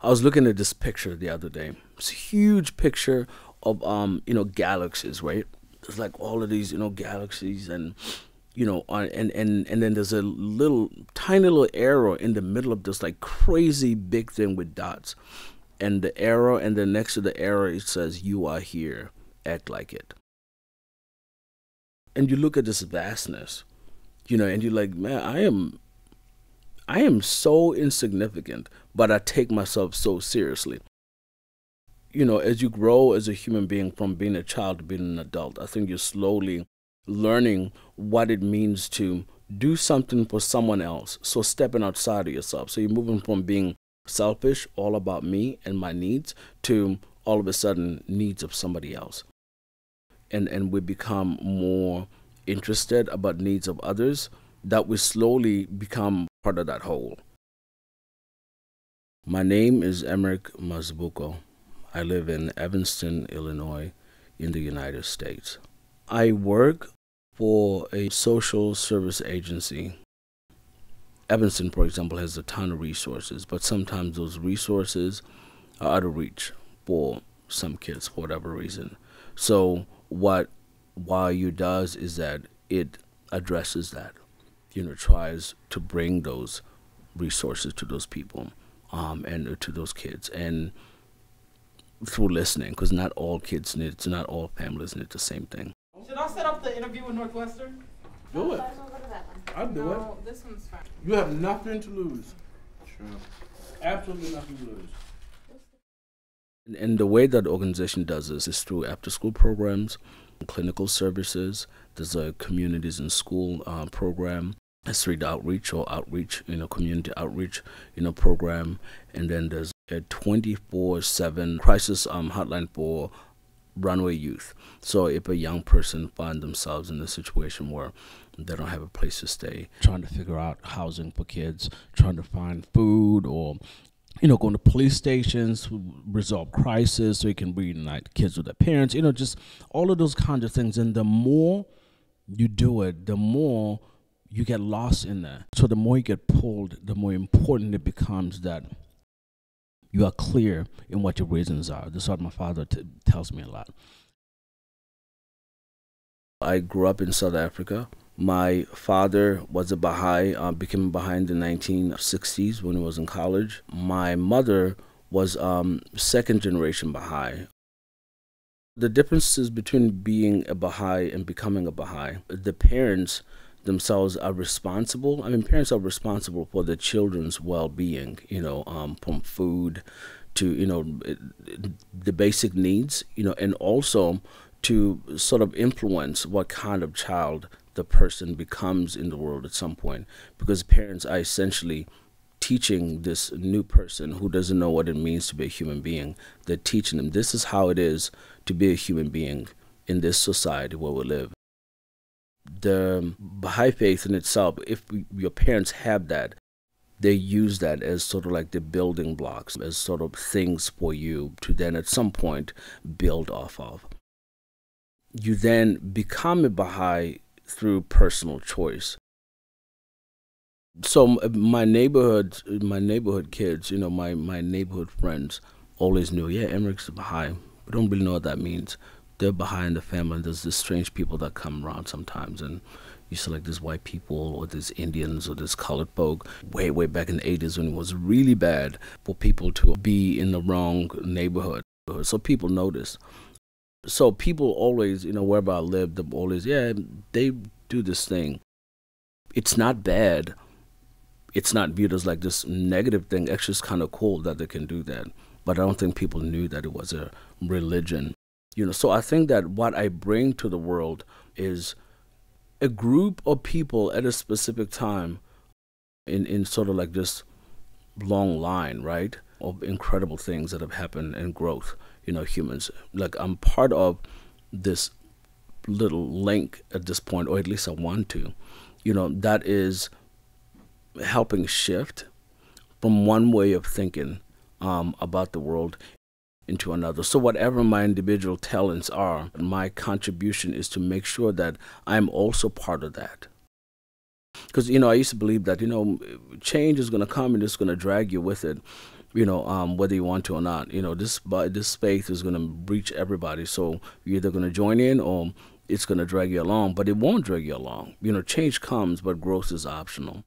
I was looking at this picture the other day. It's a huge picture of um, you know, galaxies, right? There's like all of these, you know, galaxies and you know, on and and and then there's a little tiny little arrow in the middle of this like crazy big thing with dots. And the arrow and then next to the arrow it says you are here, act like it. And you look at this vastness, you know, and you're like, man, I am I am so insignificant, but I take myself so seriously. You know, as you grow as a human being from being a child to being an adult, I think you're slowly learning what it means to do something for someone else. So stepping outside of yourself. So you're moving from being selfish, all about me and my needs, to all of a sudden needs of somebody else. And and we become more interested about needs of others that we slowly become part of that whole. My name is Emeric Mazibuko. I live in Evanston, Illinois, in the United States. I work for a social service agency. Evanston, for example, has a ton of resources, but sometimes those resources are out of reach for some kids for whatever reason. So what Y.O.U. does is that it addresses that you know, tries to bring those resources to those people um, and to those kids. And through listening, because not all kids need, not all families need the same thing. Should I set up the interview with Northwestern? Do it. I'll do no, it. this one's fine. You have nothing to lose. Sure. Absolutely nothing to lose. And the way that the organization does this is through after school programs, clinical services, there's a communities in school uh, program, street outreach or outreach, you know, community outreach, you know, program, and then there's a 24/7 crisis um, hotline for runaway youth. So if a young person find themselves in a situation where they don't have a place to stay, trying to figure out housing for kids, trying to find food or you know, going to police stations, resolve crisis, so you can reunite kids with their parents, you know, just all of those kinds of things. And the more you do it, the more you get lost in there. So the more you get pulled, the more important it becomes that you are clear in what your reasons are. This is what my father tells me a lot. I grew up in South Africa. My father was a Baha'i, uh, became a Baha'i in the 1960s when he was in college. My mother was um, second generation Baha'i. The differences between being a Baha'i and becoming a Baha'i, the parents themselves are responsible. I mean, parents are responsible for their children's well-being. You know, um, from food to you know the basic needs. You know, and also to sort of influence what kind of child the person becomes in the world at some point, because parents are essentially teaching this new person who doesn't know what it means to be a human being. They're teaching them this is how it is to be a human being in this society where we live the um, Baha'i faith in itself, if your parents have that, they use that as sort of like the building blocks, as sort of things for you to then at some point build off of. You then become a Baha'i through personal choice. So my neighborhood, my neighborhood kids, you know, my, my neighborhood friends always knew, yeah, Emeric's a Baha'i. We don't really know what that means they're behind the family. There's these strange people that come around sometimes, and you see like these white people or these Indians or this colored folk way way back in the 80s when it was really bad for people to be in the wrong neighborhood. So people notice. So people always, you know, wherever I live, they always, yeah, they do this thing. It's not bad. It's not viewed as like this negative thing. Actually, it's kind of cool that they can do that. But I don't think people knew that it was a religion you know, so I think that what I bring to the world is a group of people at a specific time in, in sort of like this long line, right, of incredible things that have happened and growth, you know, humans. Like I'm part of this little link at this point, or at least I want to, you know, that is helping shift from one way of thinking um, about the world into another. So, whatever my individual talents are, my contribution is to make sure that I'm also part of that. Because, you know, I used to believe that, you know, change is going to come and it's going to drag you with it. you know, um, whether you want to or not. You know, this this faith is going to reach everybody. So you're either going to join in or it's going to drag you along, but it won't drag you along. You know, change comes, but growth is optional.